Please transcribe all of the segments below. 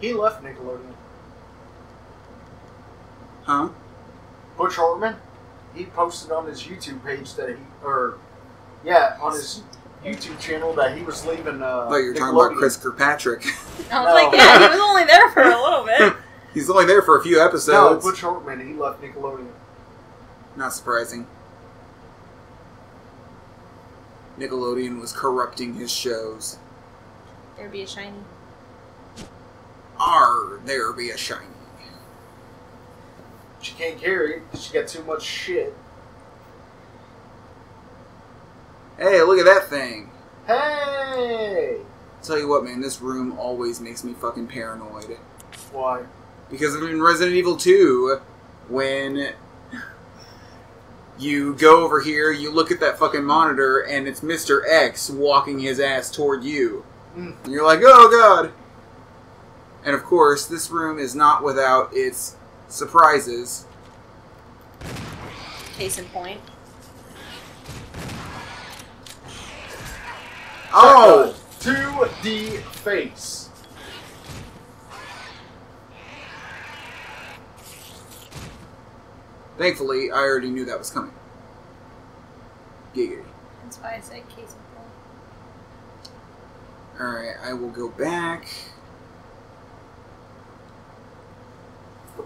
He left Nickelodeon. Huh? Butch Hartman, he posted on his YouTube page that he, or yeah, on his YouTube channel that he was leaving. Uh, But you're talking about Chris Kirkpatrick. I was No. like, yeah, he was only there for a little bit. He's only there for a few episodes. No, episodes. Butch Hartman, he left Nickelodeon. Not surprising. Nickelodeon was corrupting his shows. There'd be a shiny. Are there be a shiny? She can't carry she got too much shit. Hey, look at that thing. Hey, Tell you what, man, this room always makes me fucking paranoid. why? Because in Resident Evil 2, when you go over here, you look at that fucking monitor, and it's Mr. X walking his ass toward you. Mm. And you're like, oh god! And of course, this room is not without its surprises. Case in point. Oh! to the face. Thankfully, I already knew that was coming. Giggity. That's why I said case in point. Alright, I will go back.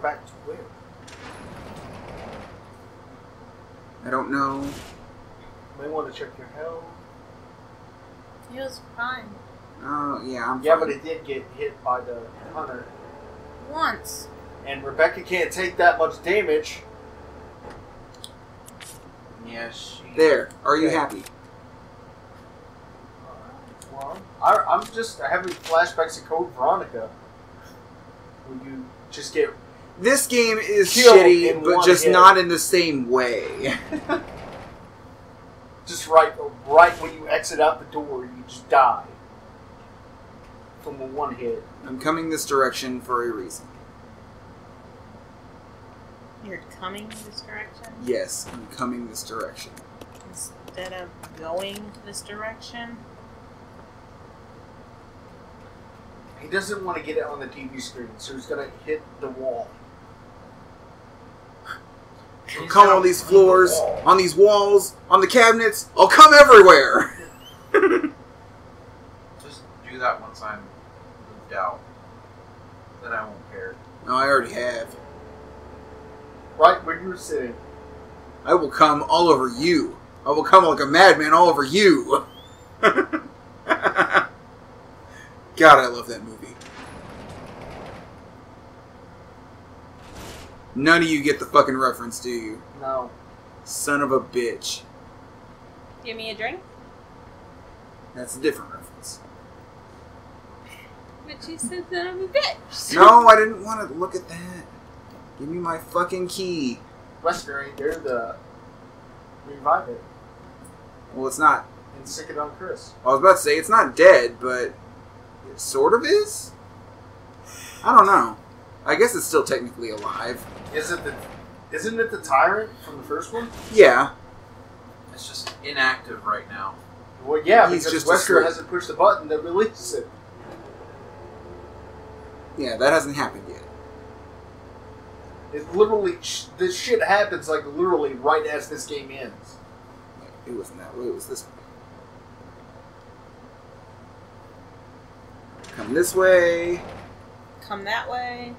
Back to where? I don't know. You may want to check your health. He was fine. Oh, yeah, I'm Yeah, fine. but it did get hit by the hunter, Once. and Rebecca can't take that much damage. Yes, she. There. Are you Okay. happy? Uh, well, I, I'm just having flashbacks of Code Veronica. When you just get This game is Kill shitty, but just hit. not in the same way. just right right when you exit out the door, you just die from a one hit. I'm coming this direction for a reason. You're coming this direction Yes, I'm coming this direction. instead of going this direction. He doesn't want to get it on the TV screen, so he's gonna hit the wall. I'll come on these hit the floors, on these walls, on the cabinets. I'll come everywhere. Just do that once I'm moved out. Then I won't care. no, I already have. right where you were sitting. I will come all over you. I will come like a madman all over you. God, I love that movie. None of you get the fucking reference, do you? No, Son of a bitch. Give me a drink. That's a different reference. But you said son of a bitch. No, I didn't want to look at that. Give me my fucking key. Wesker ain't there to revive it Well, it's not. and stick it on Chris. I was about to say it's not dead, but it sort of is. I don't know. I guess it's still technically alive. Is it the? Isn't it the tyrant from the first one? Yeah, It's just inactive right now. Well, yeah, He's because just Wesker asleep. hasn't pushed the button that releases it. yeah, that hasn't happened yet. It literally, sh- this shit happens like literally right as this game ends. It wasn't that way. It was this way. Come this way. Come that way.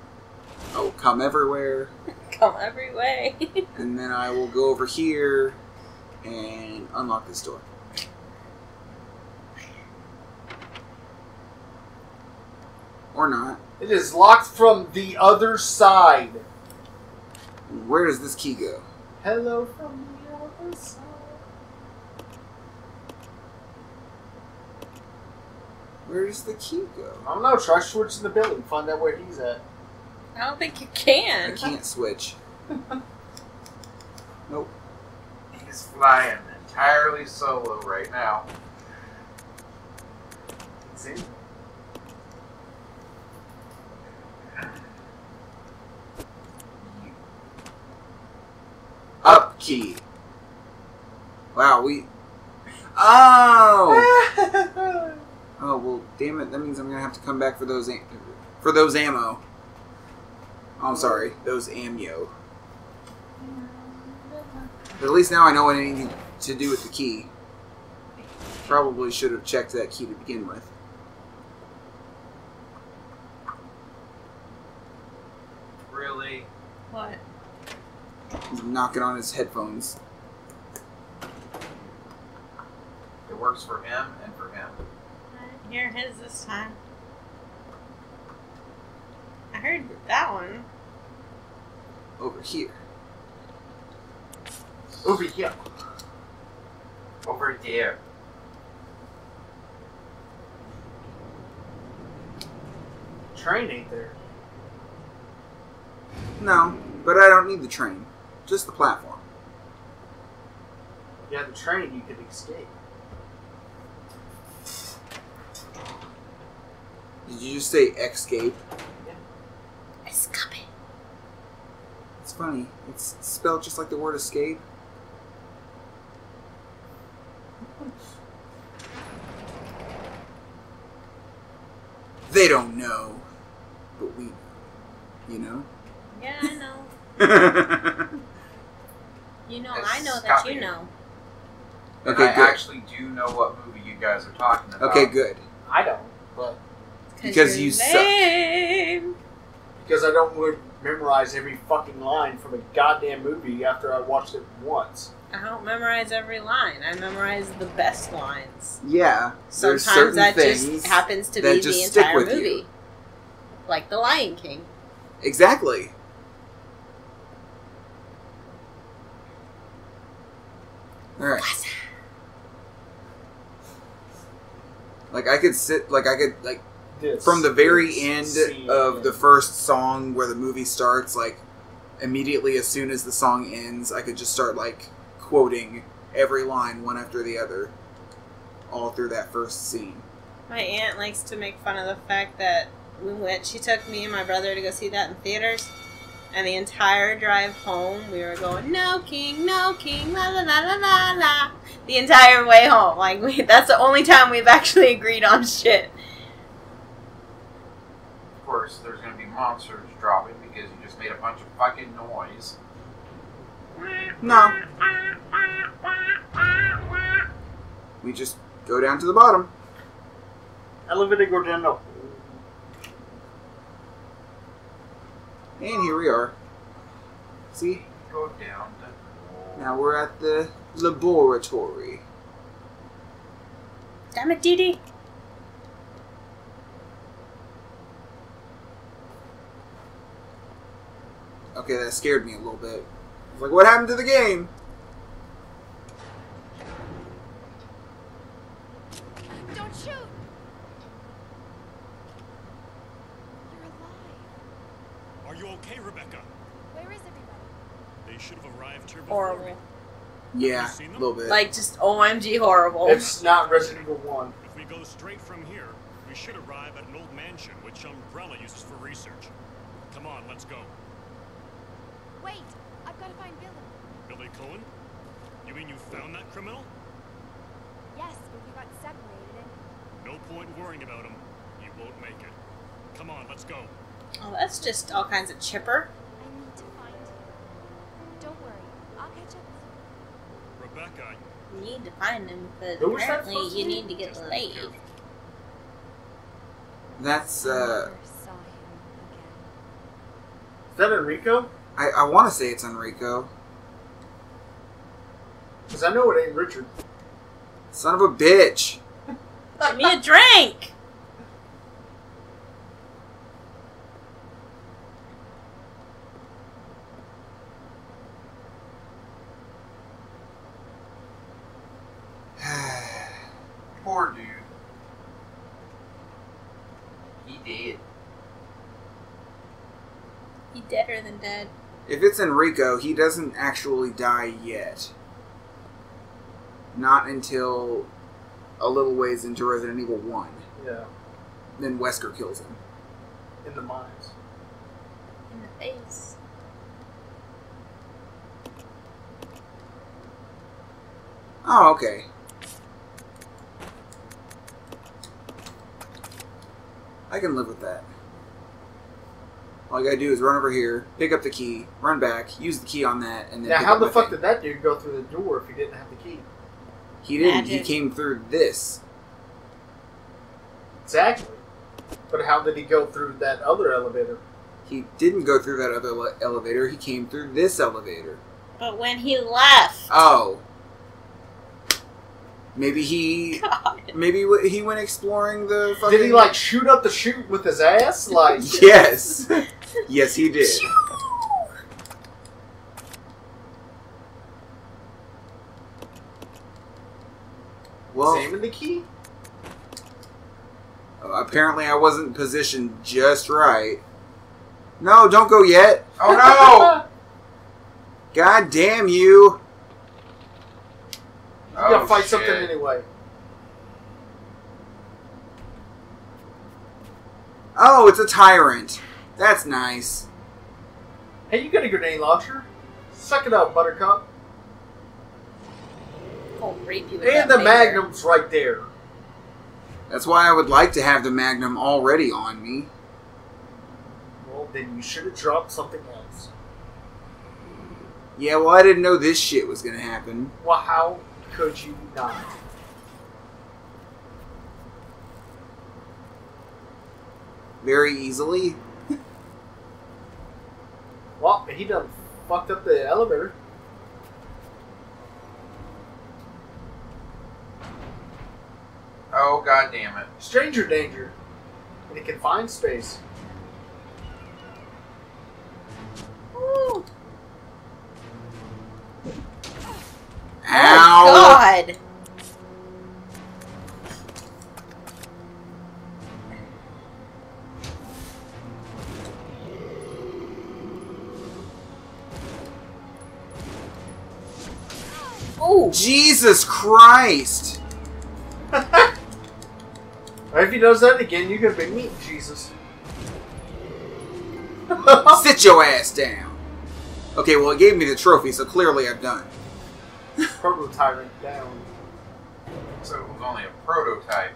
Oh, come everywhere. Come every way. And then I will go over here and unlock this door. Or not. It is locked from the other side. Where does this key go? Hello from the other side. Where does the key go? I don't know. Try switching the building. Find out where he's at. I don't think you can. I can. can't switch. Nope. He's flying entirely solo right now. See? Up key. Wow, we. Oh! Oh well, damn it! That means I'm gonna have to come back for those For those ammo. Oh, I'm sorry, those ammo. But at least now I know what I need to do with the key. Probably should have checked that key to begin with. Really? What? He's knocking on his headphones. It works for him and for him. Hear his this time. I heard that one. Over here. Over here. Over there. Train ain't there. No, but I don't need the train. Just the platform. Yeah, the train you could escape. Did you just say escape? Escape. It's funny. It's spelled just like the word escape. They don't know, but we know. You know? Yeah, I know. You know, It's I know that you Scotty. know. And good. I actually do know what movie you guys are talking about. Okay, good. I don't, but Because you're you suck. because I don't would memorize every fucking line from a goddamn movie after I watched it once. I don't memorize every line. I memorize the best lines. Yeah. Sometimes that just happens to that be just the stick entire with you. movie. Like The Lion King. Exactly. Alright. Like I could sit like I could like This from the very end scene. of the first song where the movie starts, like immediately as soon as the song ends, I could just start like quoting every line one after the other, all through that first scene. My aunt likes to make fun of the fact that we went. She took me and my brother to go see that in theaters, and the entire drive home we were going, "No king, no king, la la la la la la." The entire way home, like we, that's the only time we've actually agreed on shit. Of course, there's going to be monsters dropping because you just made a bunch of fucking noise. No, we just go down to the bottom. elevator go down the And here we are. See, Go down to. now we're at the laboratory. Damn it, Dee Dee. Okay, that scared me a little bit. I was like, what happened to the game? Don't shoot! You're alive. Are you okay, Rebecca? Where is everybody? They should have arrived here before. Horrible. Yeah, a little bit. Like just OMG horrible. It's not Resident Evil 1. If we go straight from here, we should arrive at an old mansion which Umbrella uses for research. Come on, let's go. Wait! I've got to find Billy. Billy Coen? You mean you found that criminal? Yes, but we got separated and No point worrying about him. You won't make it. Come on, let's go. oh, that's just all kinds of chipper. I need to find him. Don't worry. I'll catch up with you. Rebecca, You need to find him, but Who apparently you need to get just be laid. That's, uh, never saw him again. Is that Enrico? I, I want to say it's Enrico. Because I know it ain't Richard. Son of a bitch. Give me a drink. Poor dude. He did. He deader than dead. If it's Enrico, he doesn't actually die yet. Not until a little ways into Resident Evil 1. Yeah. Then Wesker kills him. In the mines. In the face. Oh, okay. I can live with that. All you gotta do is run over here, pick up the key, run back, use the key on that, and then. Now, pick how up the fuck thing. did that dude go through the door if he didn't have the key? He didn't. Magic. He came through this. Exactly. But how did he go through that other elevator? He didn't go through that other le- elevator. He came through this elevator. But when he left, Oh. Maybe he. God. Maybe he went exploring the fucking. Did he like shoot up the chute with his ass? Like, Yes. yes, he did. Well, examine the key? uh, apparently I wasn't positioned just right. No, don't go yet. Oh no! God damn you. You no! gotta Oh, fight shit. something anyway. Oh, it's a tyrant. That's nice. Hey, you got a grenade launcher? Suck it up, Buttercup. I'll rape you with And that the finger. magnum's right there. That's why I would like to have the Magnum already on me. Well, then you should have dropped something else. Yeah, well, I didn't know this shit was gonna happen. Well, how could you not? Very easily. Well, he done fucked up the elevator. Oh god damn it! Stranger danger. In a confined space. Jesus Christ! Or if he does that again, you're gonna be meat, Jesus. Sit your ass down. Okay, well, it gave me the trophy, so clearly I've done. Proto tyrant down. So it was only a prototype.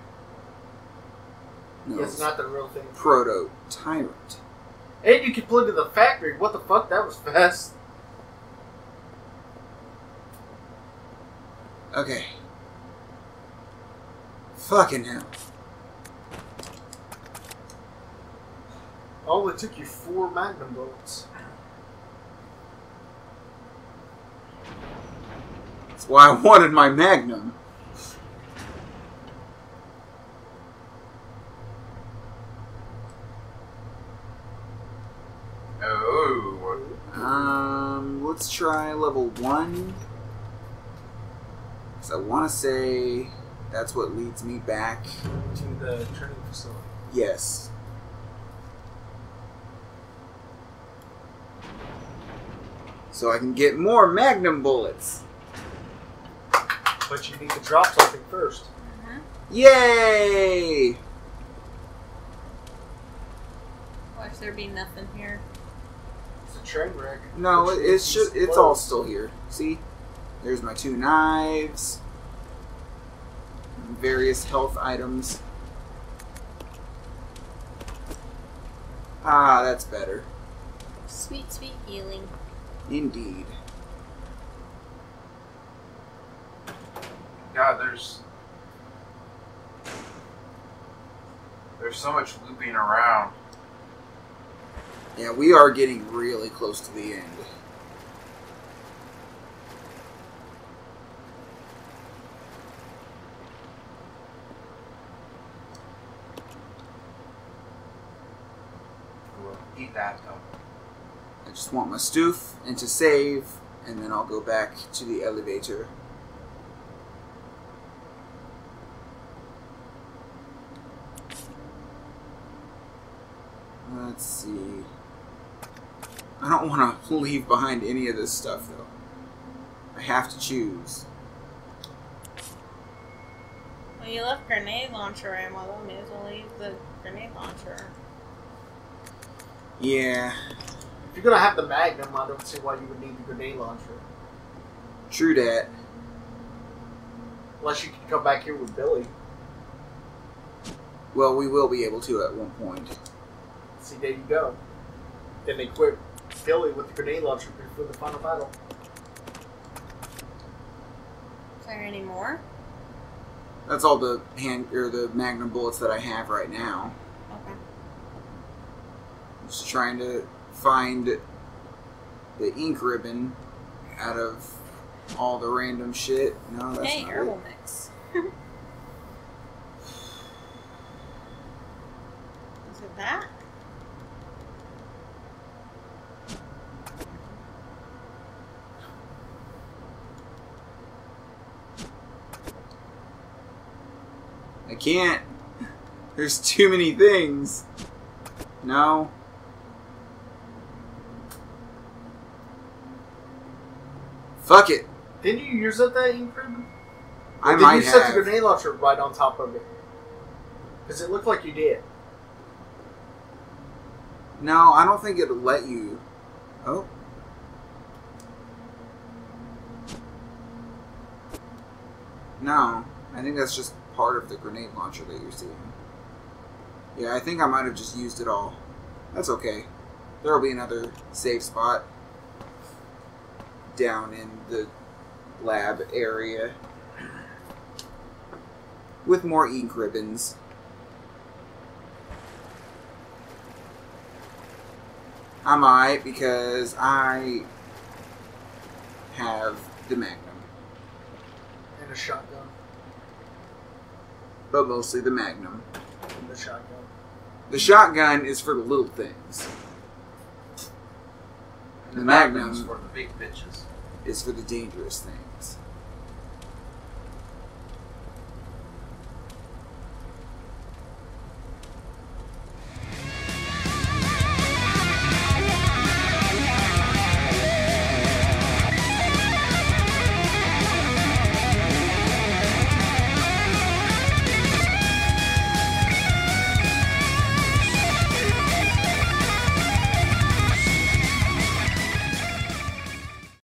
No, It's not the real thing. proto tyrant. And you can plug to the factory. What the fuck? That was fast. Okay. Fucking hell. Oh, it took you four magnum bullets. That's why I wanted my Magnum. Oh, Um, let's try level one. Because I want to say that's what leads me back. To the training facility. Yes. So I can get more Magnum bullets. But you need to drop something first. Uh-huh. Yay! watch there be nothing here. It's a train wreck. No, Which it, it should. It's all still here. See, there's my two knives, various health items. Ah, that's better. Sweet, sweet healing. Indeed. God, there's there's so much looping around. Yeah, we are getting really close to the end. We'll eat that though. I just want my stoof and to save, and then I'll go back to the elevator. Let's see. I don't want to leave behind any of this stuff, though. I have to choose. Well, you left grenade launcher ammo, though. May as well leave the grenade launcher. Yeah, If you're gonna have the magnum, I don't see why you would need the grenade launcher. true that. Unless you can come back here with Billy. Well, we will be able to at one point. See, there you go. Then they equip Billy with the grenade launcher before the final battle. Is there any more? That's all the hand or the magnum bullets that I have right now. Okay. Just trying to find the ink ribbon out of all the random shit. No, that's Hey, not herbal it. mix. Is it that? I can't. There's too many things. No. Fuck it. Didn't you use up that ink ribbon? I did might you set have. the grenade launcher right on top of it? Because it looked like you did. No, I don't think it'll let you. Oh. No, I think that's just part of the grenade launcher that you're seeing. Yeah, I think I might have just used it all. That's okay. There'll be another safe spot down in the lab area with more ink ribbons. I might because I have the Magnum, And a shotgun. but mostly the Magnum. And the shotgun. The shotgun is for the little things. The magnums mm. for the big bitches. It's for the dangerous things.